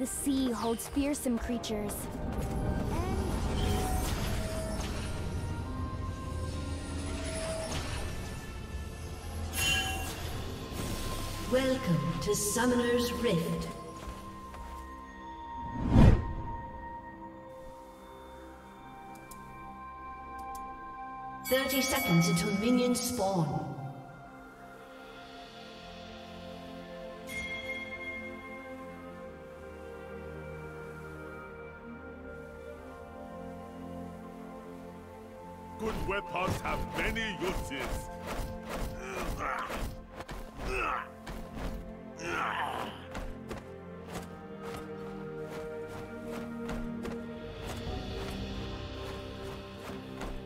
The sea holds fearsome creatures. Welcome to Summoner's Rift. Thirty seconds until minions spawn. Good weapons have many uses.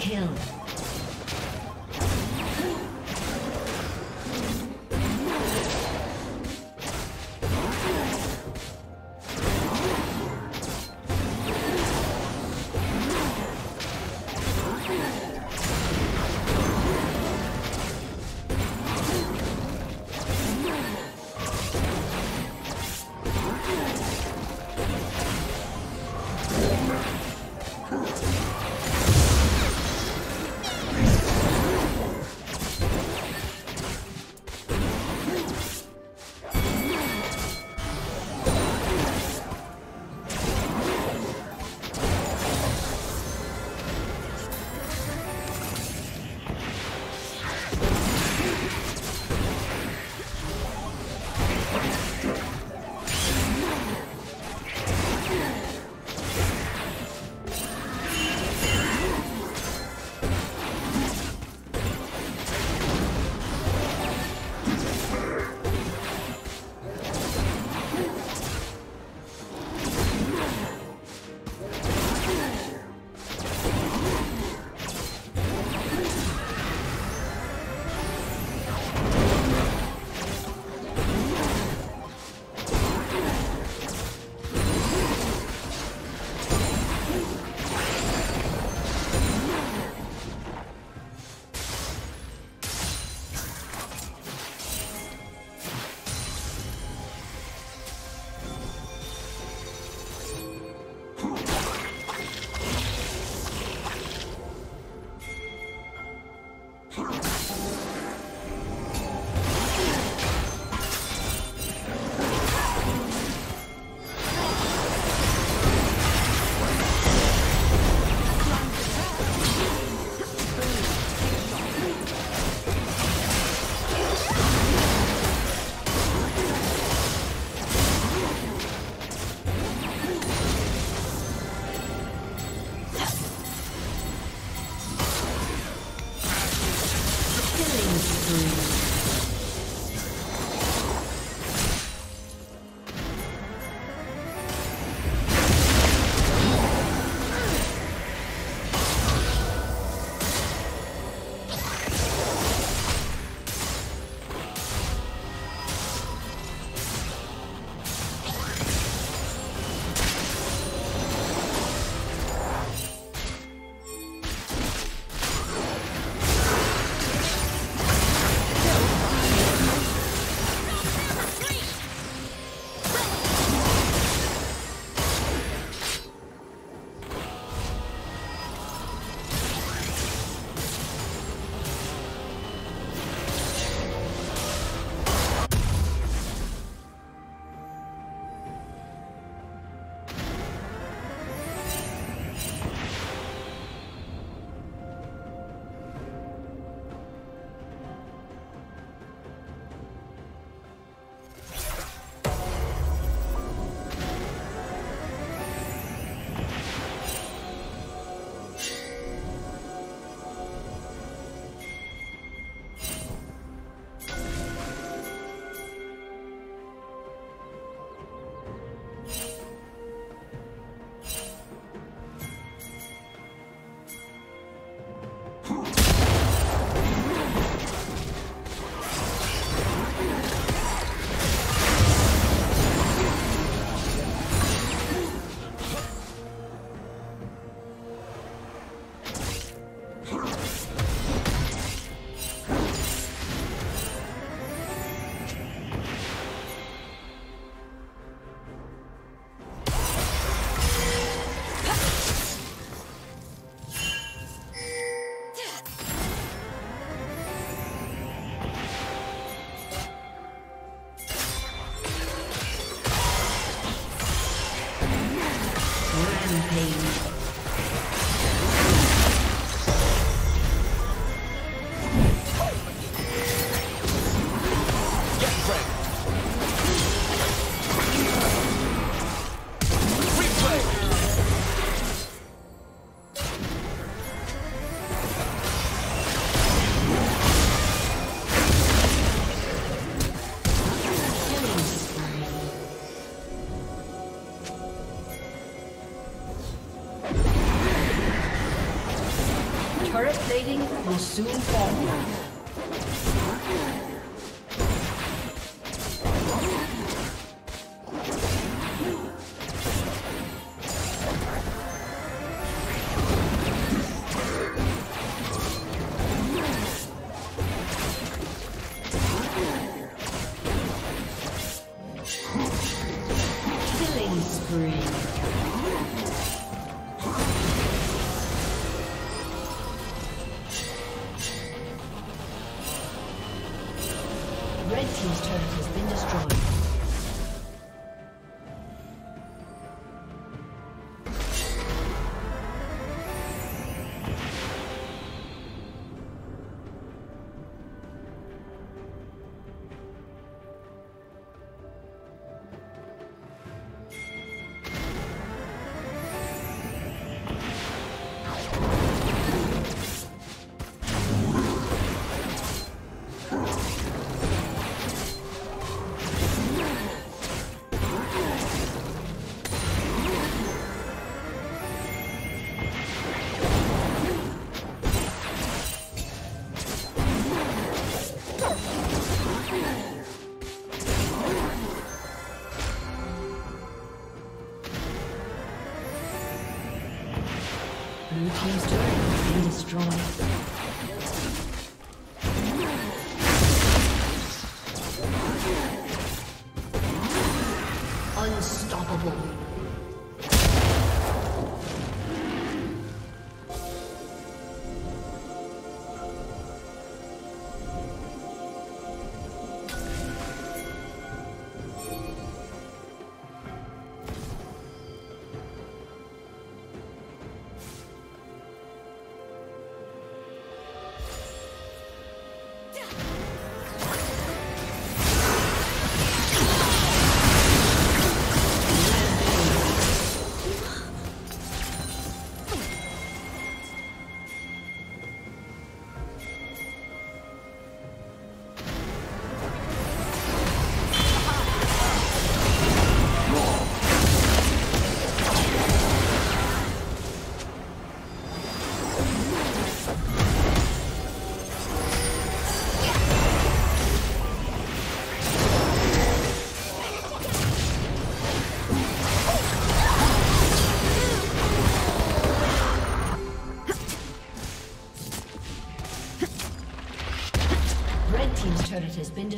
Kill. slain.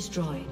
destroyed.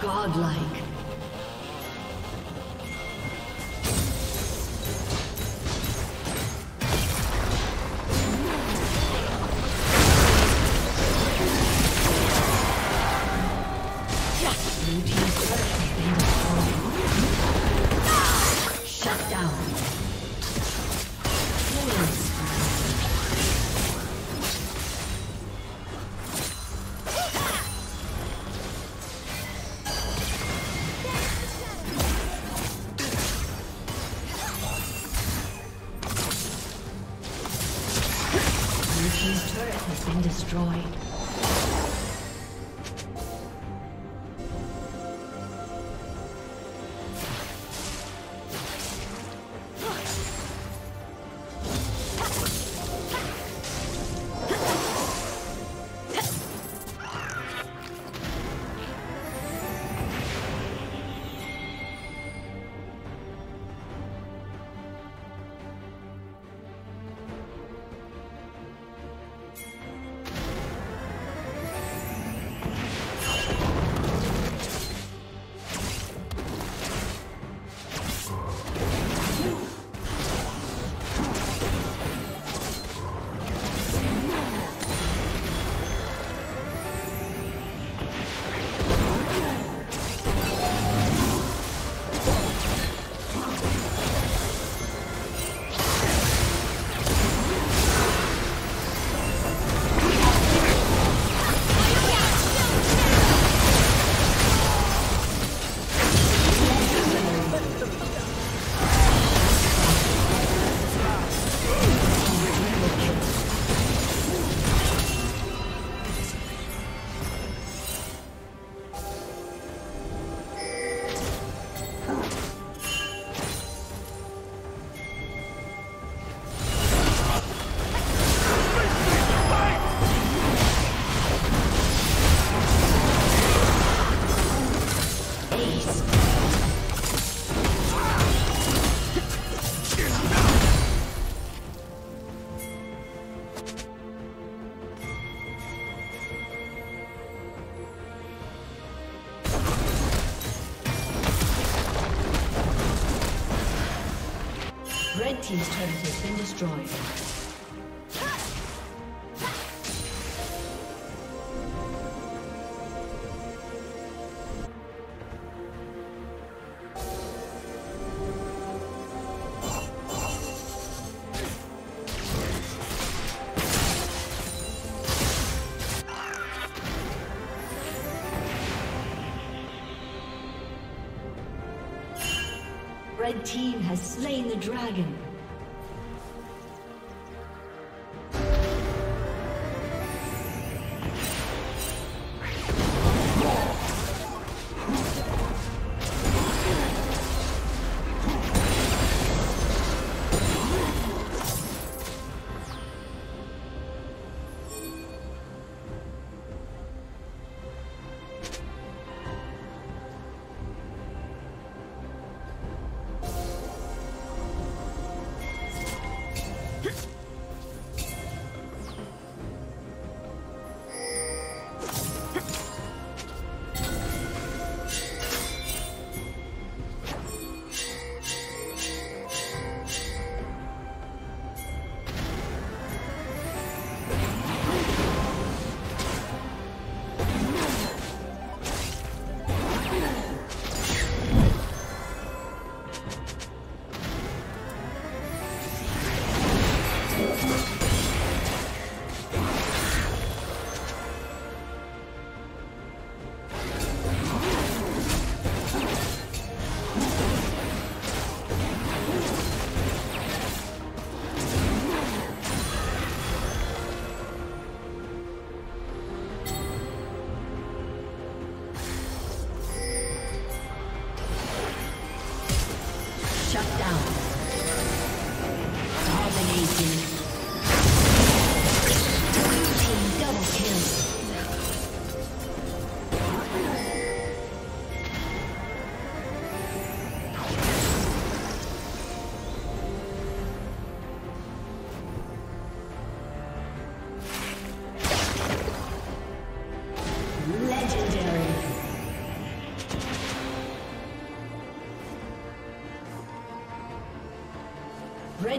Godlike. Destroyed.